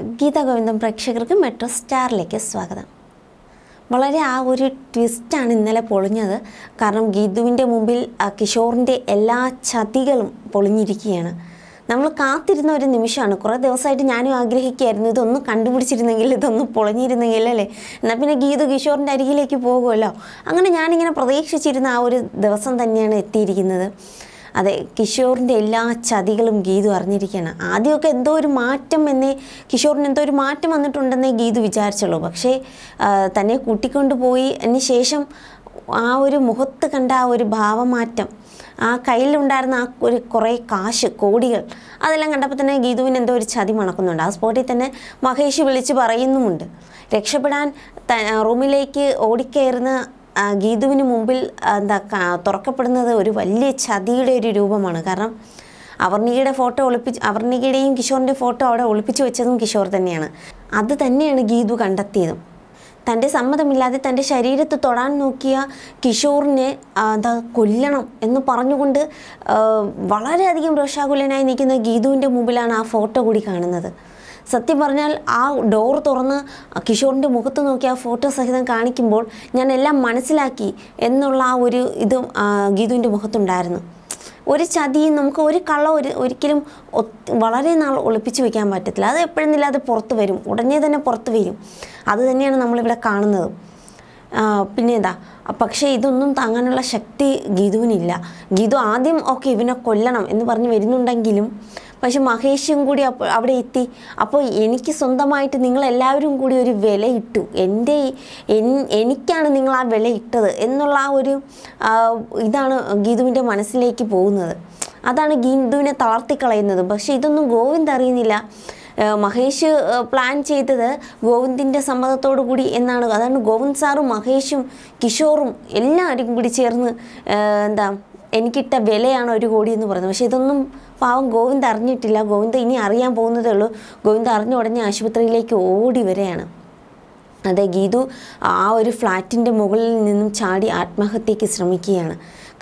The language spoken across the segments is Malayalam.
ഗീത ഗോവിന്ദം പ്രേക്ഷകർക്ക് മെട്രോ സ്റ്റാറിലേക്ക് സ്വാഗതം. വളരെ ആ ഒരു ട്വിസ്റ്റാണ് ഇന്നലെ പൊളിഞ്ഞത്. കാരണം ഗീതുവിന്റെ മുമ്പിൽ കിഷോറിന്റെ എല്ലാ ചതികളും പൊളിഞ്ഞിരിക്കുകയാണ്. നമ്മൾ കാത്തിരുന്ന ഒരു നിമിഷമാണ്. കുറേ ദിവസമായിട്ട് ഞാനും ആഗ്രഹിക്കുകയായിരുന്നു ഇതൊന്ന് കണ്ടുപിടിച്ചിരുന്നെങ്കിൽ ഇതൊന്ന് പൊളിഞ്ഞിരുന്നെങ്കിൽ അല്ലേ? എന്നാൽ പിന്നെ ഗീതു കിഷോറിന്റെ അരികിലേക്ക് പോകുമല്ലോ? അങ്ങനെ ഞാനിങ്ങനെ പ്രതീക്ഷിച്ചിരുന്ന ആ ഒരു ദിവസം തന്നെയാണ് എത്തിയിരിക്കുന്നത്. അതെ കിഷോറിന്റെ എല്ലാ ചതികളും ഗീതു അറിഞ്ഞിരിക്കുകയാണ്. ആദ്യമൊക്കെ എന്തോ ഒരു മാറ്റം എന്നേ കിഷോറിന് എന്തോ ഒരു മാറ്റം വന്നിട്ടുണ്ടെന്നേ ഗീതു വിചാരിച്ചുള്ളൂ. പക്ഷേ തന്നെ കൂട്ടിക്കൊണ്ടുപോയി അതിന് ശേഷം ആ ഒരു മുഖത്ത് കണ്ട ആ ഒരു ഭാവമാറ്റം ആ കയ്യിലുണ്ടായിരുന്ന ആ ഒരു കുറേ കാശ് കോടികൾ അതെല്ലാം കണ്ടപ്പോൾ തന്നെ ഗീതുവിന് എന്തോ ഒരു ചതി മണക്കുന്നുണ്ട്. ആ സ്പോട്ടിൽ തന്നെ മഹേഷ് വിളിച്ച് പറയുന്നുമുണ്ട്. രക്ഷപ്പെടാൻ റൂമിലേക്ക് ഓടിക്കയറുന്ന ഗീതുവിന് മുമ്പിൽ എന്താ തുറക്കപ്പെടുന്നത് ഒരു വലിയ ചതിയുടെ ഒരു രൂപമാണ്. കാരണം അവർണികയുടെ ഫോട്ടോ ഒളിപ്പിച്ച് അവർണികയുടെയും കിഷോറിന്റെ ഫോട്ടോ അവിടെ ഒളിപ്പിച്ചു വെച്ചതും കിഷോർ തന്നെയാണ്. അത് തന്നെയാണ് ഗീതു കണ്ടെത്തിയതും. തന്റെ സമ്മതമില്ലാതെ തന്റെ ശരീരത്ത് തൊടാൻ നോക്കിയ കിഷോറിനെ എന്താ കൊല്ലണം എന്ന് പറഞ്ഞുകൊണ്ട് വളരെയധികം രോഷാകുലനായി നിൽക്കുന്ന ഗീതുവിന്റെ മുമ്പിലാണ് ആ ഫോട്ടോ കൂടി കാണുന്നത്. സത്യം പറഞ്ഞാൽ ആ ഡോർ തുറന്ന് കിഷോറിന്റെ മുഖത്ത് നോക്കി ആ ഫോട്ടോ സഹിതം കാണിക്കുമ്പോൾ ഞാൻ എല്ലാം മനസ്സിലാക്കി എന്നുള്ള ആ ഒരു ഇത് ഗീതുവിന്റെ മുഖത്തുണ്ടായിരുന്നു. ഒരു ചതിയും നമുക്ക് ഒരു കള്ള ഒരു ഒരിക്കലും വളരെ നാൾ ഒളിപ്പിച്ച് വെക്കാൻ പറ്റത്തില്ല. അത് എപ്പോഴെന്നില്ല അത് പുറത്ത് വരും. ഉടനെ തന്നെ പുറത്ത് വരും. അത് തന്നെയാണ് നമ്മളിവിടെ കാണുന്നത്. പിന്നെ എന്താ? പക്ഷേ ഇതൊന്നും താങ്ങാനുള്ള ശക്തി ഗീതുവിനില്ല. ഗീതു ആദ്യം ഓക്കെ ഇവനെ കൊല്ലണം എന്ന് പറഞ്ഞ് വരുന്നുണ്ടെങ്കിലും പക്ഷെ മഹേഷും കൂടി അപ്പോൾ അവിടെ എത്തി. അപ്പോൾ എനിക്ക് സ്വന്തമായിട്ട് നിങ്ങളെല്ലാവരും കൂടി ഒരു വില ഇട്ടു എന്റെ എനിക്കാണ് നിങ്ങൾ ആ വില ഇട്ടത് എന്നുള്ള ആ ഒരു ഇതാണ് ഗീതുവിന്റെ മനസ്സിലേക്ക് പോകുന്നത്. അതാണ് ഗീതുവിനെ തളർത്തിക്കളയുന്നത് പക്ഷേ ഇതൊന്നും ഗോവിന്ദ് അറിയുന്നില്ല. മഹേഷ് പ്ലാൻ ചെയ്തത് ഗോവിന്ദിന്റെ സമ്മതത്തോടു കൂടി എന്നാണ്. അതാണ് ഗോവിന്ദ് സാറും മഹേഷും കിഷോറും എല്ലാവരും കൂടി ചേർന്ന് എന്താ എനിക്കിട്ട വിലയാണ് ഒരു കോടി എന്ന് പറയുന്നത്. പക്ഷേ ഇതൊന്നും പാവം ഗോവിന്ദ് അറിഞ്ഞിട്ടില്ല. ഗോവിന്ദ് ഇനി അറിയാൻ പോകുന്നതേ ഉള്ളൂ. ഗോവിന്ദ് അറിഞ്ഞ ഉടനെ ആശുപത്രിയിലേക്ക് ഓടി വരികയാണ്. അതെ ഗീതു ആ ഒരു ഫ്ലാറ്റിന്റെ മുകളിൽ നിന്നും ചാടി ആത്മഹത്യക്ക് ശ്രമിക്കുകയാണ്.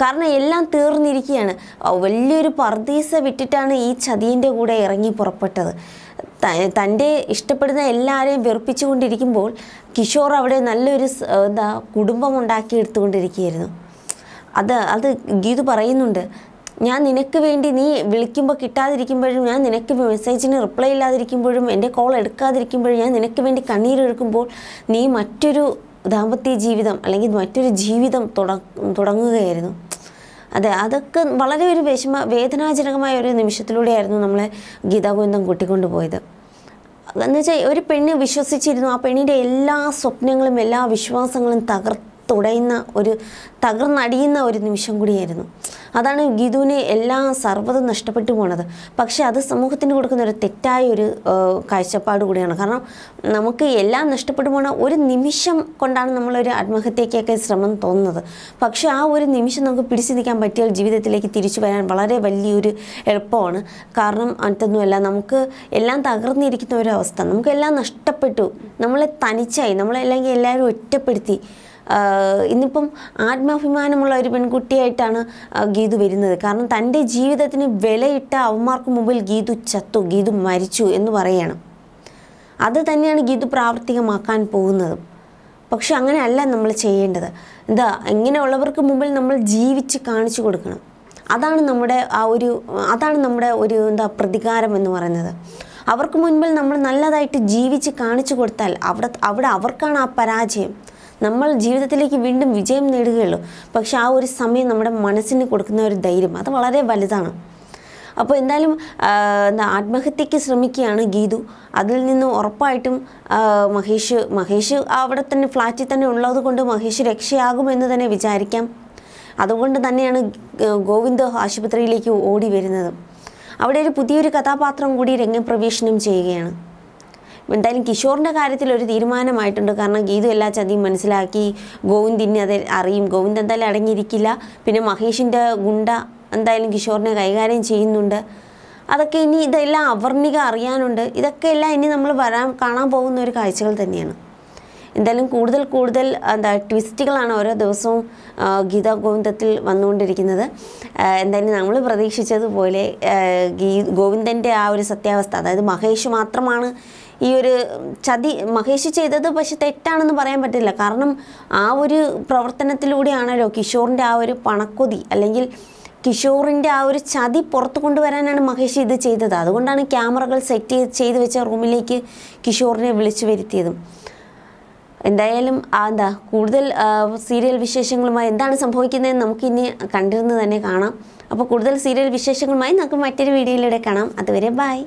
കാരണം എല്ലാം തീർന്നിരിക്കുകയാണ്. വലിയൊരു പർദീസ വിട്ടിട്ടാണ് ഈ ചതിയന്റെ കൂടെ ഇറങ്ങി പുറപ്പെട്ടത്. തന്റെ ഇഷ്ടപ്പെടുന്ന എല്ലാവരെയും വെറുപ്പിച്ചുകൊണ്ടിരിക്കുമ്പോൾ കിഷോർ അവിടെ നല്ലൊരു എന്താ കുടുംബം ഉണ്ടാക്കിയെടുത്തുകൊണ്ടിരിക്കുകയായിരുന്നു. അത് അത് ഗീതു പറയുന്നുണ്ട്. ഞാൻ നിനക്ക് വേണ്ടി നീ വിളിക്കുമ്പോൾ കിട്ടാതിരിക്കുമ്പോഴും ഞാൻ നിനക്ക് മെസ്സേജിന് റിപ്ലൈ ഇല്ലാതിരിക്കുമ്പോഴും എന്റെ കോൾ എടുക്കാതിരിക്കുമ്പോഴും ഞാൻ നിനക്ക് വേണ്ടി കണ്ണീരൊഴുക്കുമ്പോൾ നീ മറ്റൊരു ദാമ്പത്യ ജീവിതം അല്ലെങ്കിൽ മറ്റൊരു ജീവിതം തുട തുടങ്ങുകയായിരുന്നു. അതെ അതൊക്കെ വളരെ ഒരു വിഷമ വേദനാജനകമായ ഒരു നിമിഷത്തിലൂടെയായിരുന്നു നമ്മളെ ഗീതാഗോവിന്ദം കൂട്ടിക്കൊണ്ടുപോയത്. എന്ന് വെച്ചാൽ ഒരു പെണ്ണ് വിശ്വസിച്ചിരുന്നു ആ പെണ്ണിന്റെ എല്ലാ സ്വപ്നങ്ങളും എല്ലാ വിശ്വാസങ്ങളും തകർത്തുടയുന്ന ഒരു തകർന്നടിയുന്ന ഒരു നിമിഷം കൂടിയായിരുന്നു. അതാണ് ഗീതുവിന് എല്ലാ സർവതും നഷ്ടപ്പെട്ടു പോണത്. പക്ഷേ അത് സമൂഹത്തിന് കൊടുക്കുന്ന ഒരു തെറ്റായ ഒരു കാഴ്ചപ്പാട് കൂടിയാണ്. കാരണം നമുക്ക് എല്ലാം നഷ്ടപ്പെട്ടു പോണ ഒരു നിമിഷം കൊണ്ടാണ് നമ്മളൊരു ആത്മഹത്യക്കൊക്കെ ശ്രമം തോന്നുന്നത്. പക്ഷേ ആ ഒരു നിമിഷം നമുക്ക് പിടിച്ചു നിൽക്കാൻ പറ്റിയാൽ ജീവിതത്തിലേക്ക് തിരിച്ചു വരാൻ വളരെ വലിയൊരു എളുപ്പമാണ്. കാരണം മറ്റൊന്നുമല്ല നമുക്ക് എല്ലാം തകർന്നിരിക്കുന്ന ഒരു അവസ്ഥ. നമുക്കെല്ലാം നഷ്ടപ്പെട്ടു. നമ്മളെ തനിച്ചായി. നമ്മളല്ലെങ്കിൽ എല്ലാവരും ഒറ്റപ്പെടുത്തി. ഇന്നിപ്പം ആത്മാഭിമാനമുള്ള ഒരു പെൺകുട്ടിയായിട്ടാണ് ഗീതു വരുന്നത്. കാരണം തന്റെ ജീവിതത്തിന് വിലയിട്ട അവന്മാർക്ക് മുമ്പിൽ ഗീതു ചത്തു ഗീതു മരിച്ചു എന്ന് പറയുകയാണ് അത് തന്നെയാണ് ഗീതു പ്രാവർത്തികമാക്കാൻ പോകുന്നത്. പക്ഷെ അങ്ങനെയല്ല നമ്മൾ ചെയ്യേണ്ടത്. എന്താ ഇങ്ങനെയുള്ളവർക്ക് മുമ്പിൽ നമ്മൾ ജീവിച്ച് കാണിച്ചു കൊടുക്കണം. അതാണ് നമ്മുടെ ആ ഒരു അതാണ് നമ്മുടെ ഒരു എന്താ പ്രതികാരം എന്ന് പറയുന്നത്. അവർക്ക് മുൻപിൽ നമ്മൾ നല്ലതായിട്ട് ജീവിച്ച് കാണിച്ചു കൊടുത്താൽ അവിടെ അവിടെ അവർക്കാണ് ആ പരാജയം. നമ്മൾ ജീവിതത്തിലേക്ക് വീണ്ടും വിജയം നേടുകയുള്ളൂ. പക്ഷെ ആ ഒരു സമയം നമ്മുടെ മനസ്സിന് കൊടുക്കുന്ന ഒരു ധൈര്യം അത് വളരെ വലുതാണ്. അപ്പോൾ എന്തായാലും എന്താ ആത്മഹത്യക്ക് ശ്രമിക്കുകയാണ് ഗീതു. അതിൽ നിന്ന് ഉറപ്പായിട്ടും മഹേഷ് മഹേഷ് അവിടെ തന്നെ ഫ്ലാറ്റിൽ തന്നെ ഉള്ളത് കൊണ്ട് മഹേഷ് രക്ഷയാകുമെന്ന് തന്നെ വിചാരിക്കാം. അതുകൊണ്ട് തന്നെയാണ് ഗോവിന്ദ് ആശുപത്രിയിലേക്ക് ഓടി വരുന്നത്. അവിടെ ഒരു പുതിയൊരു കഥാപാത്രം കൂടി രംഗപ്രവേശനം ചെയ്യുകയാണ്. എന്തായാലും കിഷോറിന്റെ കാര്യത്തിൽ ഒരു തീരുമാനമായിട്ടുണ്ട്. കാരണം ഗീതു എല്ലാ ചതിയും മനസ്സിലാക്കി ഗോവിന്ദിനെ അത് അറിയും. ഗോവിന്ദ് എന്തായാലും അടങ്ങിയിരിക്കില്ല. പിന്നെ മഹേഷിന്റെ ഗുണ്ട എന്തായാലും കിഷോറിനെ കൈകാര്യം ചെയ്യുന്നുണ്ട്. അതൊക്കെ ഇനി ഇതെല്ലാം അവർണിക അറിയാനുണ്ട്. ഇതൊക്കെ എല്ലാം ഇനി നമ്മൾ വരാൻ കാണാൻ പോകുന്ന ഒരു കാഴ്ചകൾ തന്നെയാണ്. എന്തായാലും കൂടുതൽ കൂടുതൽ എന്താ ട്വിസ്റ്റുകളാണ് ഓരോ ദിവസവും ഗീത ഗോവിന്ദത്തിൽ വന്നുകൊണ്ടിരിക്കുന്നത്. എന്തായാലും നമ്മൾ പ്രതീക്ഷിച്ചതുപോലെ ഗീ ഗോവിന്ദന്റെ ആ ഒരു സത്യാവസ്ഥ അതായത് മഹേഷ് മാത്രമാണ് ഈ ഒരു ചതി മഹേഷ് ചെയ്തത് പക്ഷെ തെറ്റാണെന്ന് പറയാൻ പറ്റില്ല. കാരണം ആ ഒരു പ്രവർത്തനത്തിലൂടെയാണല്ലോ കിഷോറിന്റെ ആ ഒരു പണക്കൊതി അല്ലെങ്കിൽ കിഷോറിന്റെ ആ ഒരു ചതി പുറത്തു കൊണ്ടുവരാനാണ് മഹേഷ് ഇത് ചെയ്തത്. അതുകൊണ്ടാണ് ക്യാമറകൾ സെറ്റ് ചെയ്ത് വെച്ച റൂമിലേക്ക് കിഷോറിനെ വിളിച്ചു വരുത്തിയതും. എന്തായാലും എന്താ കൂടുതൽ സീരിയൽ വിശേഷങ്ങളുമായി എന്താണ് സംഭവിക്കുന്നതെന്ന് നമുക്കിനി കണ്ടിരുന്ന് തന്നെ കാണാം. അപ്പോൾ കൂടുതൽ സീരിയൽ വിശേഷങ്ങളുമായി നമുക്ക് മറ്റൊരു വീഡിയോയിലൂടെ കാണാം. അതുവരെ ബൈ.